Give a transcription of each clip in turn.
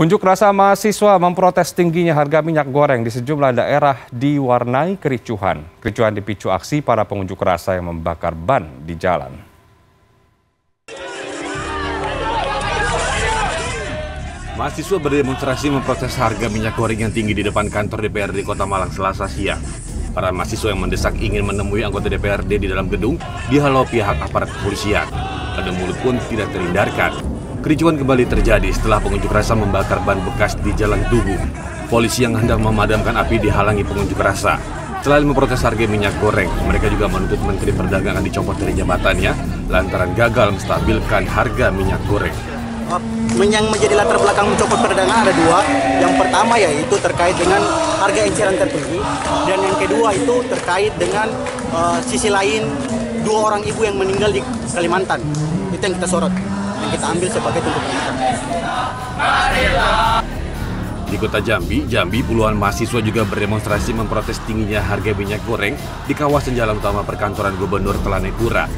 Unjuk rasa mahasiswa memprotes tingginya harga minyak goreng di sejumlah daerah diwarnai kericuhan. Kericuhan dipicu aksi para pengunjuk rasa yang membakar ban di jalan. Mahasiswa berdemonstrasi memprotes harga minyak goreng yang tinggi di depan kantor DPRD Kota Malang Selasa siang. Para mahasiswa yang mendesak ingin menemui anggota DPRD di dalam gedung dihalau pihak aparat kepolisian. Pada mulut pun tidak terhindarkan. Kericuan kembali terjadi setelah pengunjuk rasa membakar ban bekas di Jalan Tugu. Polisi yang hendak memadamkan api dihalangi pengunjuk rasa. Selain memprotes harga minyak goreng, mereka juga menuntut Menteri Perdagangan dicopot dari jabatannya lantaran gagal menstabilkan harga minyak goreng. Yang menjadi latar belakang mencopot perdagangan ada dua. Yang pertama yaitu terkait dengan harga eceran tertinggi dan yang kedua itu terkait dengan uh, sisi lain dua orang ibu yang meninggal di Kalimantan. Itu yang kita sorot kita ambil sebagai tuntutan. Di kota Jambi, Jambi puluhan mahasiswa juga berdemonstrasi memprotes tingginya harga minyak goreng di kawasan jalan utama perkantoran Gubernur Telanekura.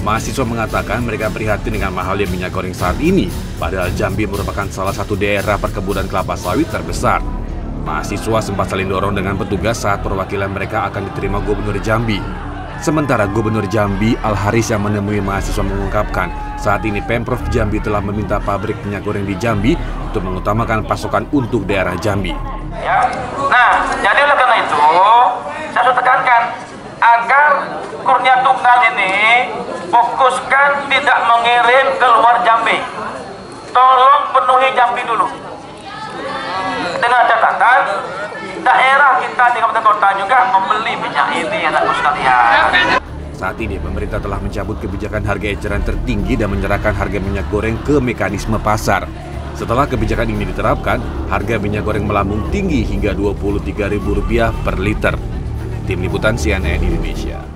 Mahasiswa mengatakan mereka prihatin dengan mahalnya minyak goreng saat ini, padahal Jambi merupakan salah satu daerah perkebunan kelapa sawit terbesar. Mahasiswa sempat saling dorong dengan petugas saat perwakilan mereka akan diterima Gubernur Jambi. Sementara Gubernur Jambi Al Haris yang menemui mahasiswa mengungkapkan saat ini Pemprov Jambi telah meminta pabrik minyak goreng di Jambi untuk mengutamakan pasokan untuk daerah Jambi. Ya. Nah, jadi oleh karena itu saya sudah tekankan agar kurnia tunggal ini fokuskan tidak mengirim keluar Jambi. Tolong penuhi Jambi dulu. Dengan catatan daerah kita di kabupaten kota juga membeli minyak ini anakku sekalian. Saat ini pemerintah telah mencabut kebijakan harga eceran tertinggi dan menyerahkan harga minyak goreng ke mekanisme pasar. Setelah kebijakan ini diterapkan, harga minyak goreng melambung tinggi hingga Rp23.000 per liter. Tim Liputan CNN Indonesia.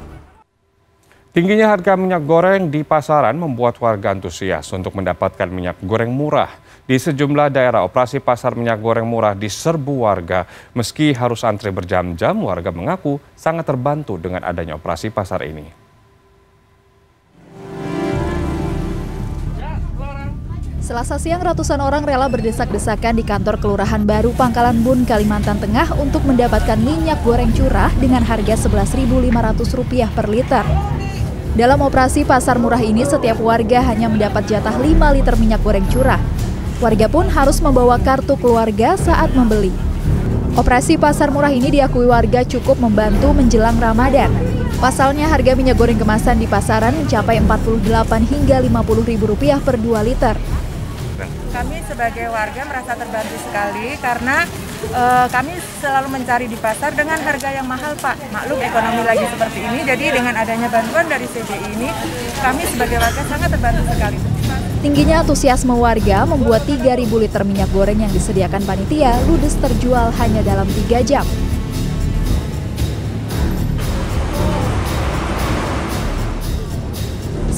Tingginya harga minyak goreng di pasaran membuat warga antusias untuk mendapatkan minyak goreng murah. Di sejumlah daerah operasi pasar minyak goreng murah diserbu warga. Meski harus antri berjam-jam, warga mengaku sangat terbantu dengan adanya operasi pasar ini. Selasa siang ratusan orang rela berdesak-desakan di kantor Kelurahan Baru Pangkalan Bun, Kalimantan Tengah untuk mendapatkan minyak goreng curah dengan harga Rp11.500 per liter. Dalam operasi pasar murah ini, setiap warga hanya mendapat jatah 5 liter minyak goreng curah. Warga pun harus membawa kartu keluarga saat membeli. Operasi pasar murah ini diakui warga cukup membantu menjelang Ramadan. Pasalnya harga minyak goreng kemasan di pasaran mencapai 48 hingga 50 ribu rupiah per 2 liter. Kami sebagai warga merasa terbantu sekali karena uh, kami selalu mencari di pasar dengan harga yang mahal Pak. Maklum ekonomi lagi seperti ini, jadi dengan adanya bantuan dari CDI ini, kami sebagai warga sangat terbantu sekali. Tingginya antusiasme warga membuat 3.000 liter minyak goreng yang disediakan panitia ludes terjual hanya dalam 3 jam.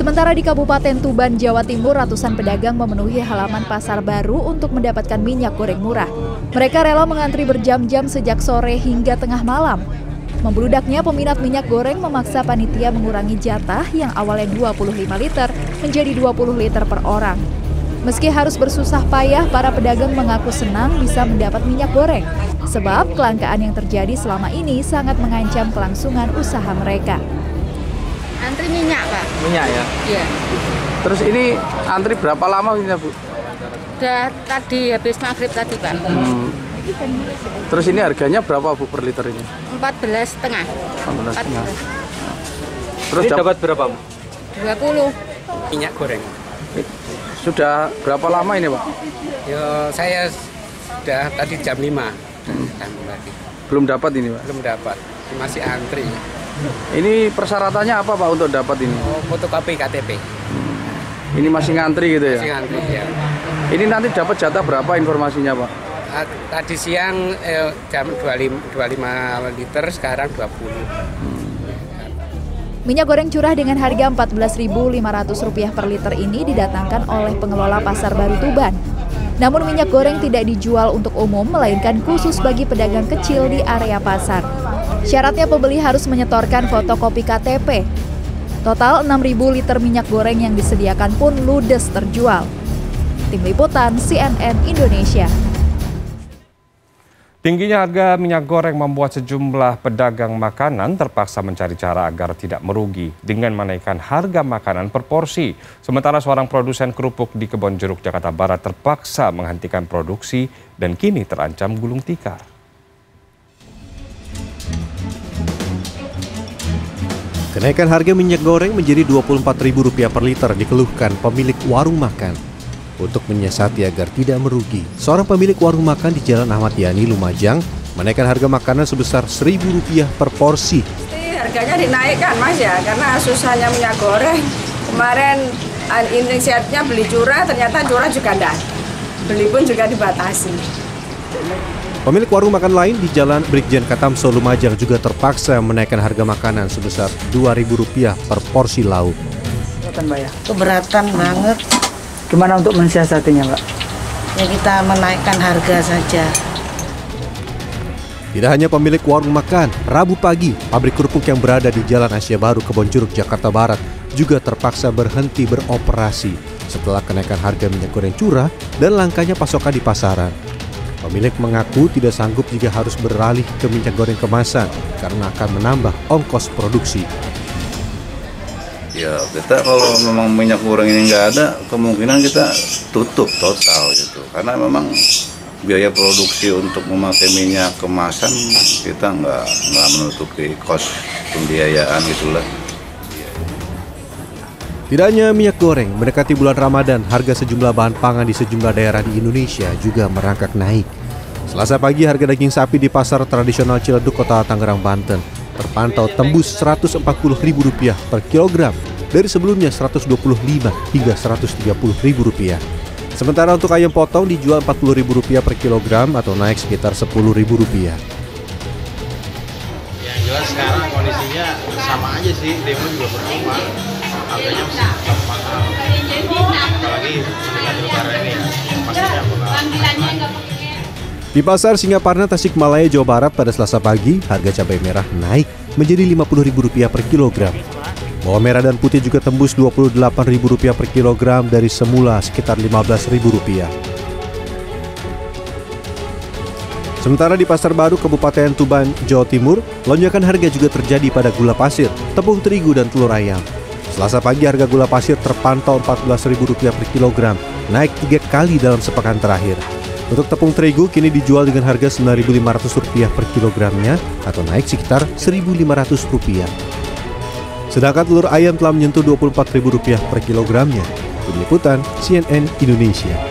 Sementara di Kabupaten Tuban, Jawa Timur, ratusan pedagang memenuhi halaman pasar baru untuk mendapatkan minyak goreng murah. Mereka rela mengantri berjam-jam sejak sore hingga tengah malam Membludaknya peminat minyak goreng memaksa panitia mengurangi jatah yang awalnya 25 liter menjadi 20 liter per orang. Meski harus bersusah payah, para pedagang mengaku senang bisa mendapat minyak goreng. Sebab kelangkaan yang terjadi selama ini sangat mengancam kelangsungan usaha mereka. Antri minyak, Pak. Minyak ya? Iya. Terus ini antri berapa lama ini, Bu? Udah tadi habis maghrib tadi, Pak. Hmm. Terus ini harganya berapa Bu per liter ini? 14 setengah. 14 setengah. Terus ini dapat berapa Bu? 20. Minyak goreng. Sudah berapa lama ini Pak? Ya saya sudah tadi jam 5. Hmm. Belum dapat ini Pak? Belum dapat. Masih antri. Ini persyaratannya apa Pak untuk dapat ini? Oh, fotokopi KTP. Ini masih ngantri gitu ya? Masih ngantri ya. Ini nanti dapat jatah berapa informasinya Pak? tadi siang eh, jam 25, 25 liter, sekarang 20. Minyak goreng curah dengan harga Rp14.500 per liter ini didatangkan oleh pengelola Pasar Baru Tuban. Namun minyak goreng tidak dijual untuk umum, melainkan khusus bagi pedagang kecil di area pasar. Syaratnya pembeli harus menyetorkan fotokopi KTP. Total 6.000 liter minyak goreng yang disediakan pun ludes terjual. Tim Liputan CNN Indonesia Tingginya harga minyak goreng membuat sejumlah pedagang makanan terpaksa mencari cara agar tidak merugi dengan menaikkan harga makanan per porsi. Sementara seorang produsen kerupuk di Kebon Jeruk, Jakarta Barat terpaksa menghentikan produksi dan kini terancam gulung tikar. Kenaikan harga minyak goreng menjadi Rp24.000 per liter dikeluhkan pemilik warung makan untuk menyiasati agar tidak merugi. Seorang pemilik warung makan di Jalan Ahmad Yani, Lumajang, menaikkan harga makanan sebesar Rp1.000 per porsi. Harganya dinaikkan mas ya, karena susahnya minyak goreng. Kemarin inisiatifnya beli curah, ternyata curah juga enggak. Beli pun juga dibatasi. Pemilik warung makan lain di Jalan Brigjen Katamso Lumajang juga terpaksa menaikkan harga makanan sebesar Rp2.000 per porsi lauk. Keberatan banget Gimana untuk mensiasatinya, Mbak? Ya kita menaikkan harga saja. Tidak hanya pemilik warung makan, Rabu pagi, pabrik kerupuk yang berada di Jalan Asia Baru Kebonjuruk, Jakarta Barat juga terpaksa berhenti beroperasi setelah kenaikan harga minyak goreng curah dan langkanya pasokan di pasaran. Pemilik mengaku tidak sanggup jika harus beralih ke minyak goreng kemasan karena akan menambah ongkos produksi. Ya kita kalau memang minyak goreng ini nggak ada, kemungkinan kita tutup total gitu. Karena memang biaya produksi untuk memakai minyak kemasan kita nggak nggak menutupi kos pembiayaan gitulah. Tidak hanya minyak goreng, mendekati bulan Ramadan, harga sejumlah bahan pangan di sejumlah daerah di Indonesia juga merangkak naik. Selasa pagi harga daging sapi di pasar tradisional Ciledug, Kota Tangerang, Banten terpantau tembus Rp140.000 per kilogram dari sebelumnya Rp125 hingga Rp130.000. Sementara untuk ayam potong dijual Rp40.000 per kilogram atau naik sekitar Rp10.000. Yang jelas sekarang kondisinya sama aja sih, demo juga percuma. Harganya masih tetap mahal. Apalagi mendekati lebaran ini pastinya bakal di pasar Singaparna Tasikmalaya, Jawa Barat pada Selasa pagi, harga cabai merah naik menjadi Rp50.000 per kilogram. Bawang merah dan putih juga tembus Rp28.000 per kilogram dari semula sekitar Rp15.000. Sementara di Pasar Baru Kabupaten Tuban, Jawa Timur, lonjakan harga juga terjadi pada gula pasir, tepung terigu, dan telur ayam. Selasa pagi harga gula pasir terpantau Rp14.000 per kilogram, naik tiga kali dalam sepekan terakhir. Untuk tepung terigu kini dijual dengan harga Rp9.500 per kilogramnya atau naik sekitar Rp1.500. Sedangkan telur ayam telah menyentuh Rp24.000 per kilogramnya. Tim Liputan CNN Indonesia.